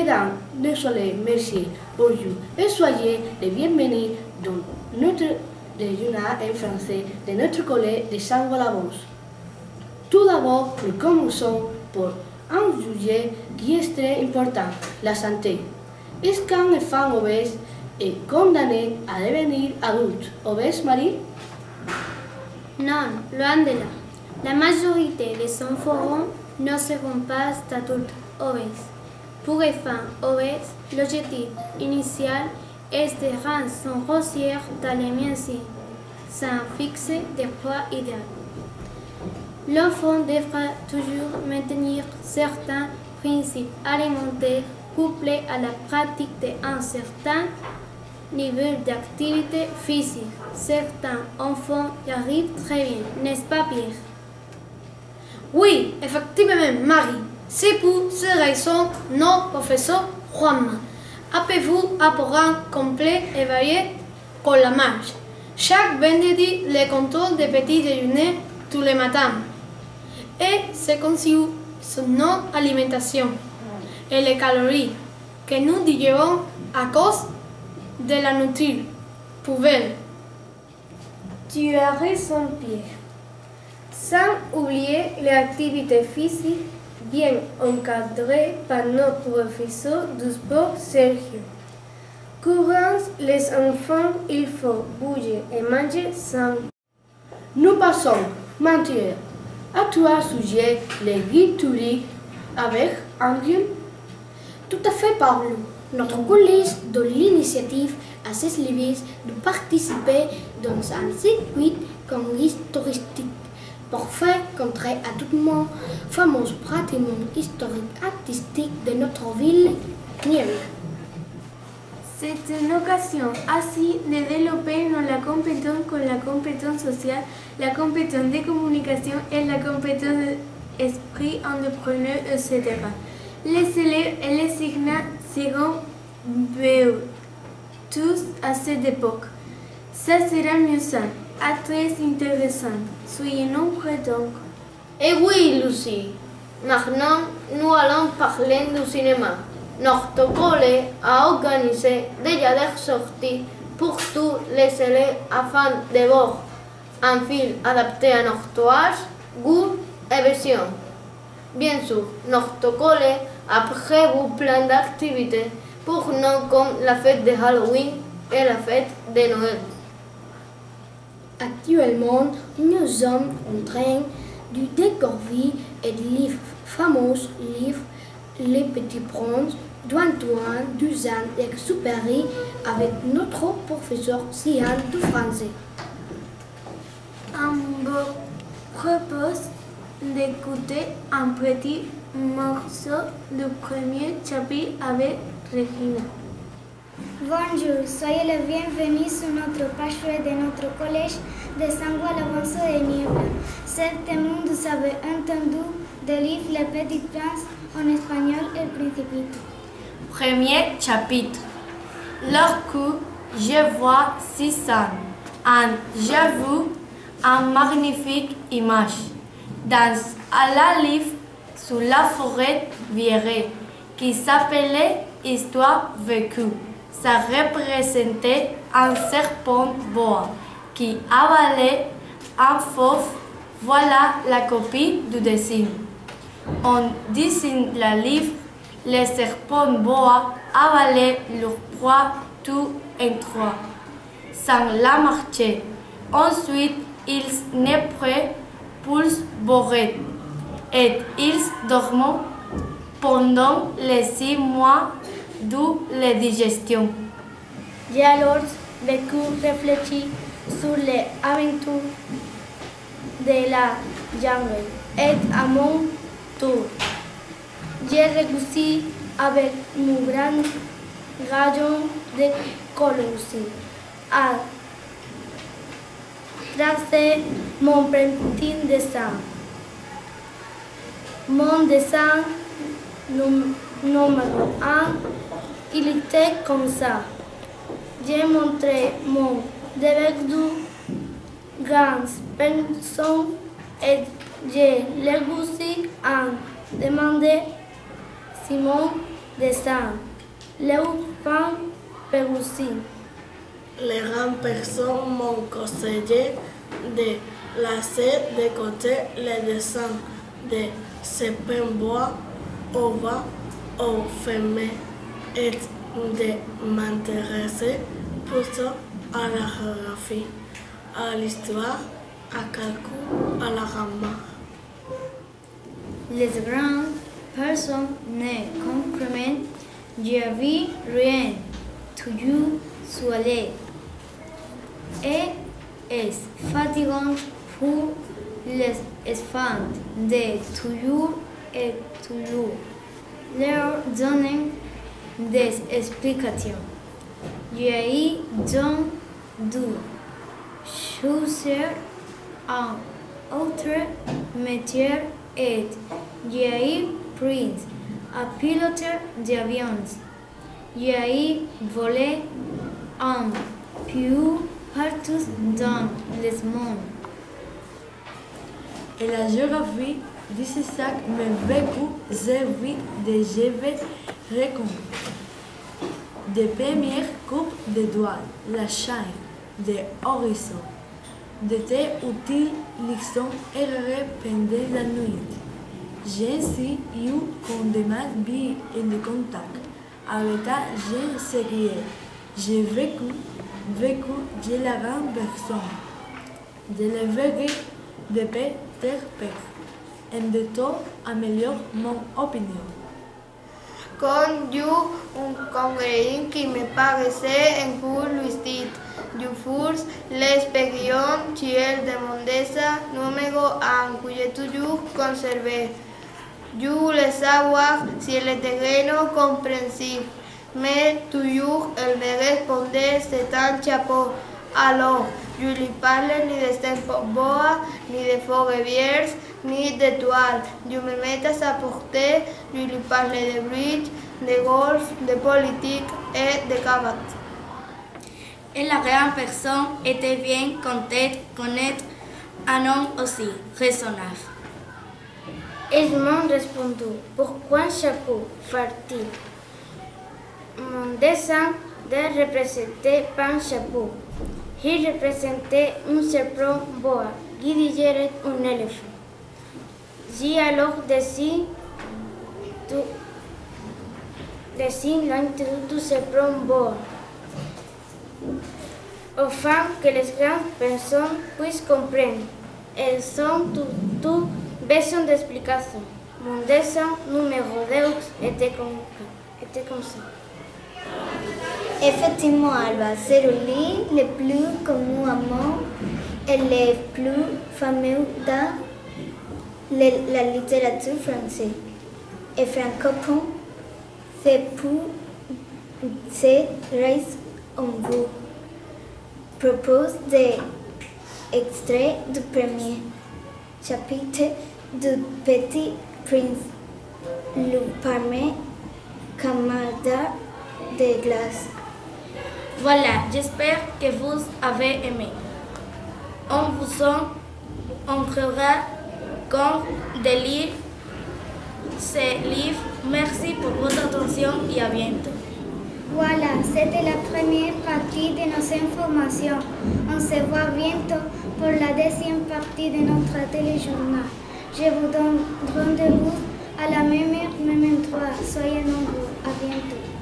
Mesdames, désolé, merci, bonjour et soyez les bienvenus dans notre déjeuner en français de notre collège de Saint-Valavos. Tout d'abord, nous commençons par un sujet qui est très important, la santé. Est-ce qu'un enfant obèse est condamné à devenir adulte? Obèse, Marie? Non, loin de là. La majorité des enfants ne seront pas adultes obèses. Pour les femmes obèses, l'objectif initial est de rendre son grossière d'aliments sans fixer des poids idéal. L'enfant devra toujours maintenir certains principes alimentaires couplés à la pratique d'un certain niveau d'activité physique. Certains enfants y arrivent très bien, n'est-ce pas Pierre? Oui, effectivement, Marie. C'est pour ces raisons, notre professeur Juanma appelle-vous à programme complet et varié comme la marche. Chaque vendredi, le contrôle des petits déjeuners tous les matins. Et c'est conçu sur notre alimentation et les calories que nous digérons à cause de la nourriture poubelle. Tu as raison, Pierre. Sans oublier l'activité physique bien encadrée par notre professeur du sport Sergio. Courant les enfants, il faut bouger et manger sans. Nous passons maintenant à trois sujets, les guides avec Angel. Tout à fait, Pablo. Notre collège de l'initiative à Ceslivis de participer dans un circuit comme touristique pour faire connaître à tout le monde fameux patrimoine historique artistique de notre ville, Niel. C'est une occasion ainsi de développer la compétence comme la compétence sociale, la compétence de communication et la compétence d'esprit entrepreneur, etc. Les élèves et les signants seront tous à cette époque. Ça sera amusant, et très intéressant. Soyez nombreux donc. Et oui, Lucie. Maintenant, nous allons parler du cinéma. Notre collège a organisé déjà des sorties pour tous les élèves afin de voir un film adapté à notre âge, goût et vision. Bien sûr, notre collège a prévu plein d'activités pour nous la fête de Halloween et la fête de Noël. Actuellement, nous sommes en train de découvrir et de lire fameux livres Les Petits Princes d'Antoine Duzan Exupéry avec notre professeur Sian de français. On vous propose d'écouter un petit morceau du premier chapitre avec Regina. Bonjour, soyez les bienvenus sur notre page de notre collège de Saint-Gouin l'Avanceau de Niebla. Certainement, vous avez entendu le livre Les Petits Princes en espagnol El Principito. Premier chapitre. Lorsque je vois Sissan, and j'ai vu une magnifique image dans la livre sur la forêt vierge qui s'appelait Histoire vécue. Ça représentait un serpent bois qui avalait un fauve. Voilà la copie du dessin. On dessine la livre, les serpents bois avalaient leur proie tout en trois, sans la marcher. Ensuite, ils n'est pour bourrer et ils dorment pendant les six mois de la digestion. J'ai alors vécu réfléchi sur les aventures de la jungle et à mon tour, j'ai réussi avec mon grand rayon de colonie à tracer mon petit dessin. Mon dessin numéro 1, il était comme ça. J'ai montré mon début grand pinceau et j'ai réussi à demander Simon dessins. L'éléphant Péroussi. Les grandes personnes m'ont conseillé de laisser de côté les dessins de bois au bas au fermé et de m'intéresser plutôt à la géographie, à l'histoire, à calcul, à la grammaire. Les grandes personnes ne comprennent jamais rien, toujours soleil. Et est fatigant pour les enfants de toujours et toujours leur donner des explications. J'ai donc dû choisir un autre métier et j'ai pris à piloter d'avions. J'ai volé un peu partout dans le monde. Et la géographie ce sac me beaucoup servi de j'avais rencontré. Des premières coupes de doigts, la chaîne, des horizons. D'été utile l'ixon erreur pendant la nuit. J'ai ainsi eu comme demande et de contact. Avec ça, j'ai segué. J'ai vécu, vécu, j'ai la grande personne. Je le verrai de paix, terre, paix. En de tout, améliore mon opinion. Con you, un congréen qui me paraissait un peu lucide. Du furs l'expérience tuelle de Mondesa numéro 1, que j'ai toujours conservé. Je voulais savoir si le terreno compréhensif, mais toujours elle me répondait c'est un chapeau. Alors, je lui parlais ni de boa, ni de forêts ni d'étoiles. Je me mettais à porter, je lui parlais de bridge, de golf, de politique et de cabaret. Et la grande personne était bien contente de connaître un homme aussi raisonnable. Ils m'ont répondu, pourquoi un chapeau faire-t-il Mon dessin ne représentait pas un chapeau. Il représentait un serpent boa qui digérait un éléphant. Alors dessiné l'intérieur du serpent boa afin que les grandes personnes puissent comprendre. Elles sont toutes tout besoin d'explication. Mon dessin numéro 2 était comme, était comme ça. Effectivement, Alba, c'est le livre le plus moi et le plus fameux dans la littérature française et francophone. C'est pour ces raisons on vous propose des extraits du premier chapitre du Petit Prince, le parmi camarade de glace. Voilà, j'espère que vous avez aimé. On vous en entrera quand de lire ces livres. Merci pour votre attention et à bientôt. Voilà, c'était la première partie de nos informations. On se voit bientôt pour la deuxième partie de notre téléjournal. Je vous donne rendez-vous à la même même endroit. Soyez nombreux. À bientôt.